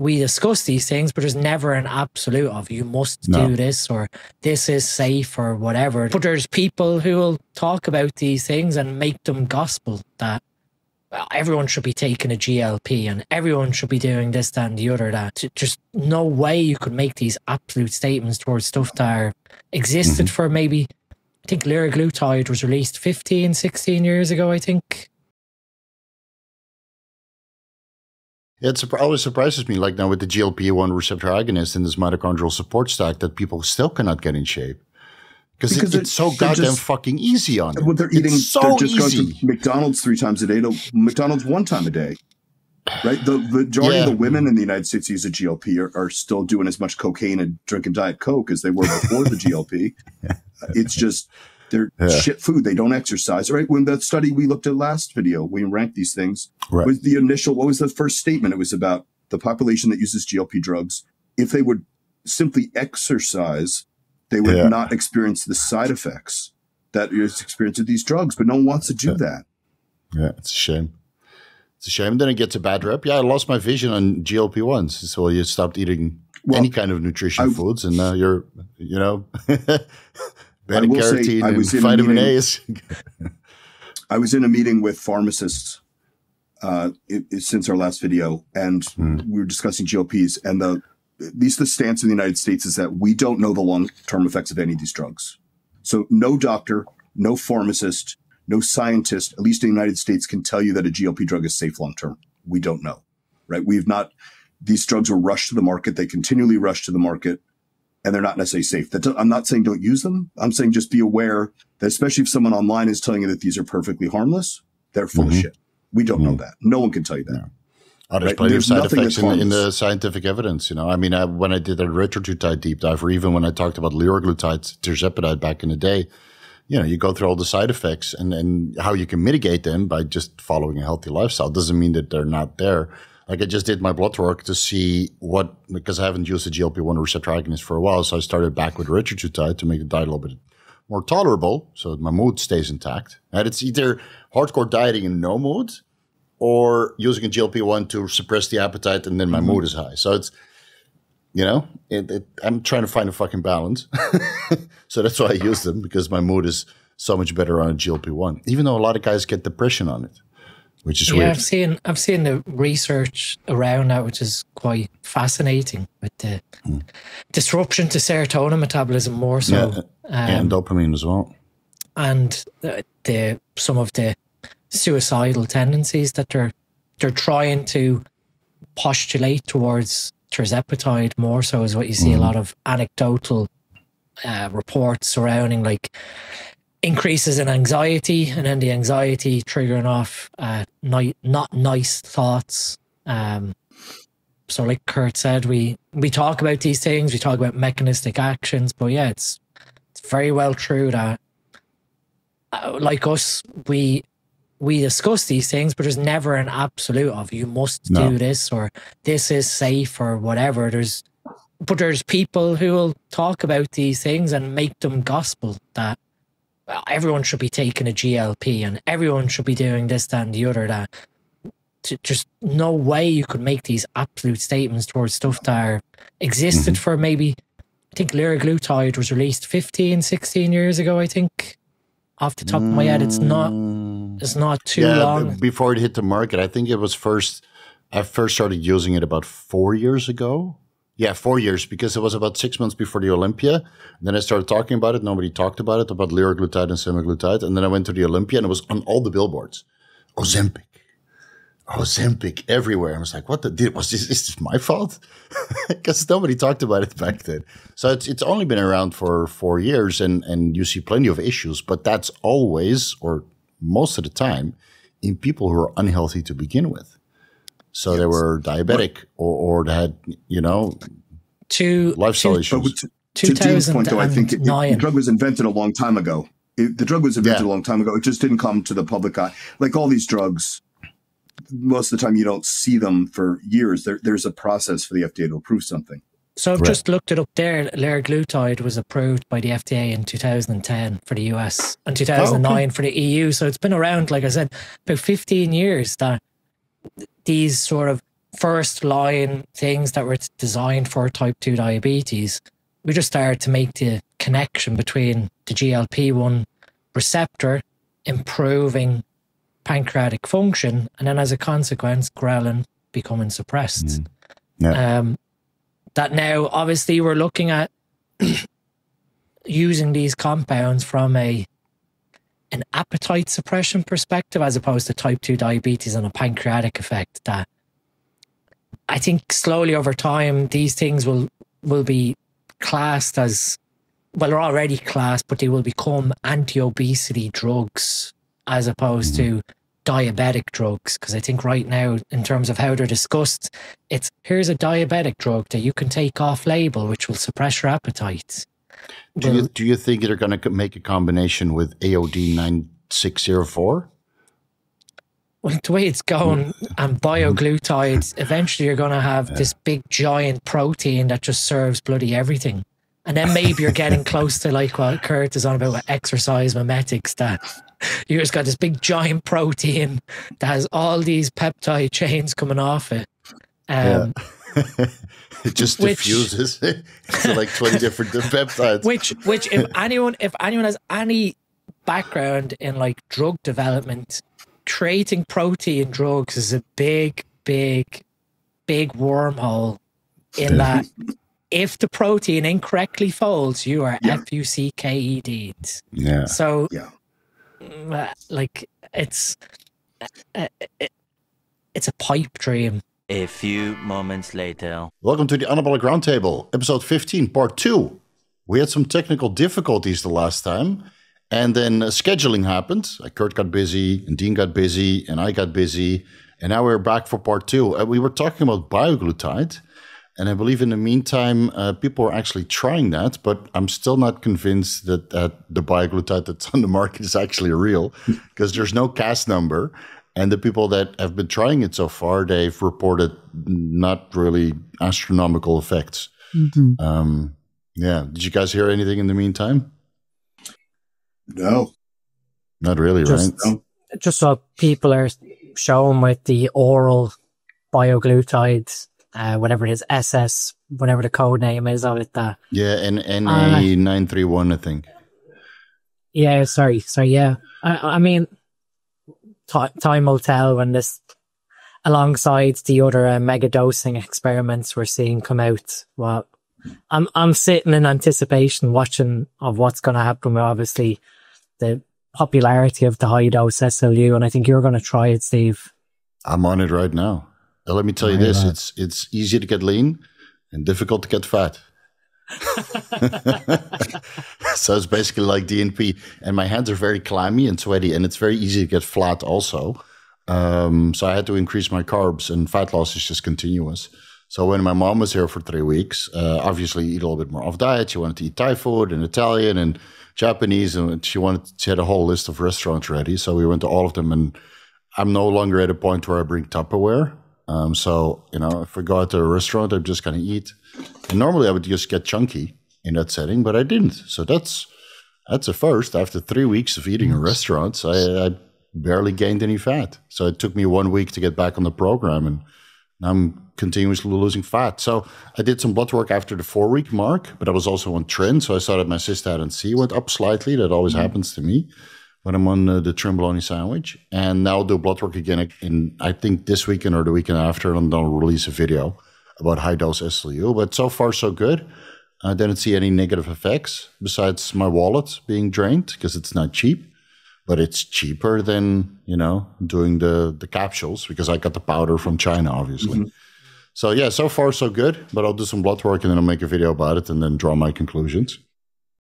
we discuss these things, but there's never an absolute of you must No. do this or this is safe or whatever. But there's people who will talk about these things and make them gospel that well, everyone should be taking a GLP and everyone should be doing this, that, and the other. That just no way you could make these absolute statements towards stuff that are existed mm-hmm. for maybe. I think liraglutide was released 15, 16 years ago. I think. It always surprises me, like now with the GLP-1 receptor agonist and this mitochondrial support stack, that people still cannot get in shape because it, it's so goddamn just- fucking easy on them. Well, they're eating. It's so they're just easy. going to McDonald's three times a day to McDonald's one time a day. Right. The majority Yeah. of the women in the United States who use a GLP are, are still doing as much cocaine and drinking Diet Coke as they were before the GLP. It's just they're Yeah. shit food. They don't exercise. Right. When the study we looked at last video, we ranked these things. Right. Was the initial? What was the first statement? It was about the population that uses GLP drugs. If they would simply exercise, they would Yeah. not experience the side effects that is experienced with these drugs. But no one wants to do that. Yeah, it's a shame. It's a shame. Then it gets a bad rep. Yeah, I lost my vision on GLP ones, so you stopped eating Well, any kind of nutrition I- foods, and now you're, you know, beta will say I was in a vitamin A meeting- is. I was in a meeting with pharmacists uh, it, it- since our last video, and Hmm. we were discussing GLPs. And the at least the stance in the United States is that we don't know the long term effects of any of these drugs. So no doctor, no pharmacist, no scientist, at least in the United States, can tell you that a GLP drug is safe long term. We don't know, right? We've not. These drugs were rushed to the market. They continually rush to the market, and they're not necessarily safe. That I'm not saying don't use them. I'm saying just be aware that especially if someone online is telling you that these are perfectly harmless, they're full of Mhm. shit. We don't know that. No one can tell you that. Oh, there's Right, plenty there's of side effects in, in the scientific evidence. You know, I mean, I, when I did a retatrutide deep dive, or even when I talked about liraglutide, tirzepatide back in the day, you know, you go through all the side effects and, and how you can mitigate them by just following a healthy lifestyle. Doesn't mean that they're not there. Like I just did my blood work to see what, because I haven't used a GLP-1 receptor agonist for a while. So I started back with retatrutide to make the diet a little bit more tolerable so my mood stays intact. And it's either hardcore dieting and no mood or using a GLP-1 to suppress the appetite and then my mm-hmm. mood is high. So it's, you know, it, it, I'm trying to find a fucking balance. so that's why I use them because my mood is so much better on a GLP-1, even though a lot of guys get depression on it, which is Yeah, weird. I've seen I've seen the research around that, which is quite fascinating with the disruption to serotonin metabolism more so, Hmm. Yeah, and dopamine as well. and the, the some of the suicidal tendencies that they're they're trying to postulate towards tirzepatide more so is what you see a lot of anecdotal uh, reports surrounding like increases in anxiety and then the anxiety triggering off uh, ni- not nice thoughts um, so like kurt said we we talk about these things we talk about mechanistic actions but yeah it's it's very well true that uh, like us we we discuss these things but there's never an absolute of you must No. do this or this is safe or whatever there's but there's people who will talk about these things and make them gospel that well, everyone should be taking a GLP and everyone should be doing this, that, and the other. That just no way you could make these absolute statements towards stuff that are existed mm-hmm. for maybe. I think liraglutide was released 15, 16 years ago. I think, off the top of my head, it's not. Mm. It's not too yeah, long. before it hit the market, I think it was first. I first started using it about four years ago. Yeah, four years because it was about six months before the Olympia. And then I started talking about it. Nobody talked about it about liraglutide and semaglutide. And then I went to the Olympia and it was on all the billboards. Ozempic, Ozempic everywhere. I was like, what the? Did, was this? Is this my fault? Because nobody talked about it back then. So it's it's only been around for four years, and and you see plenty of issues. But that's always or most of the time in people who are unhealthy to begin with. So they were diabetic or, or they had, you know, Two lifestyle two- But issues. to, to Dean's point, though, I think it, it- the drug was invented a long time ago. It, the drug was invented Yeah. a long time ago. It just didn't come to the public eye. Like all these drugs, most of the time you don't see them for years. There, there's a process for the FDA to approve something. So I've Right. just looked it up there. Liraglutide was approved by the FDA in 2010 for the US and 2009 for the EU. So it's been around, like I said, about 15 years that these sort of first line things that were designed for type 2 diabetes, we just started to make the connection between the GLP 1 receptor improving pancreatic function, and then as a consequence, ghrelin becoming suppressed. Mm. Yeah. Um, that now, obviously, we're looking at using these compounds from a an appetite suppression perspective as opposed to type 2 diabetes and a pancreatic effect that I think slowly over time these things will will be classed as well they're already classed but they will become anti-obesity drugs as opposed to mm. diabetic drugs. Because I think right now in terms of how they're discussed it's here's a diabetic drug that you can take off label which will suppress your appetite do you do you think they're going to make a combination with AOD nine six zero four? Well, the way it's going and bioglutides, eventually you're going to have yeah. this big giant protein that just serves bloody everything. And then maybe you're getting close to like what Kurt is on about with exercise mimetics that you just got this big giant protein that has all these peptide chains coming off it. Um, yeah. It just which, diffuses into like 20 different peptides. Which, which, if anyone, if anyone has any background in like drug development, creating protein drugs is a big, big, big wormhole. In that, if the protein incorrectly folds, you are yeah. F U C K E D. Yeah. So, yeah, uh, like it's. Uh, it, it's a pipe dream a few moments later. Welcome to the Anabolic Roundtable, episode 15, part 2. We had some technical difficulties the last time, and then uh, scheduling happened. Uh, Kurt got busy, and Dean got busy, and I got busy, and now we're back for part 2. Uh, we were talking about bioglutide, and I believe in the meantime, uh, people are actually trying that, but I'm still not convinced that, that the bioglutide that's on the market is actually real because there's no CAS number. And the people that have been trying it so far, they've reported not really astronomical effects. Mm-hmm. Um, yeah. Did you guys hear anything in the meantime? No. Not really, just, right? No. Just so people are shown with the oral bioglutides, uh, whatever it is, SS, whatever the code name is of it. That, yeah, and NA931, uh, I think. Yeah, sorry. Sorry, yeah. I, I mean, time will tell when this, alongside the other uh, mega dosing experiments we're seeing come out. Well, I'm I'm sitting in anticipation, watching of what's going to happen. With obviously, the popularity of the high dose SLU, and I think you're going to try it, Steve. I'm on it right now. let me tell you this: it's it's easy to get lean and difficult to get fat. so it's basically like DNP, and my hands are very clammy and sweaty, and it's very easy to get flat also. Um, so I had to increase my carbs, and fat loss is just continuous. So when my mom was here for three weeks, uh, obviously eat a little bit more off diet. She wanted to eat Thai food and Italian and Japanese, and she wanted she had a whole list of restaurants ready. So we went to all of them, and I'm no longer at a point where I bring Tupperware. Um, so you know, if I go out to a restaurant, I'm just gonna eat and normally I would just get chunky in that setting, but I didn't. So that's that's a first. After three weeks of eating in restaurants, I, I barely gained any fat. So it took me one week to get back on the program, and I'm continuously losing fat. So I did some blood work after the four week mark, but I was also on tren. So I saw that my cystatin C went up slightly. That always mm-hmm. happens to me when I'm on uh, the Trimboloni sandwich. And now I'll do blood work again in, I think, this weekend or the weekend after, and I'll release a video about high dose SLU, but so far so good. I didn't see any negative effects besides my wallet being drained because it's not cheap, but it's cheaper than you know doing the the capsules because I got the powder from China, obviously. Mm-hmm. So yeah, so far so good. But I'll do some blood work and then I'll make a video about it and then draw my conclusions.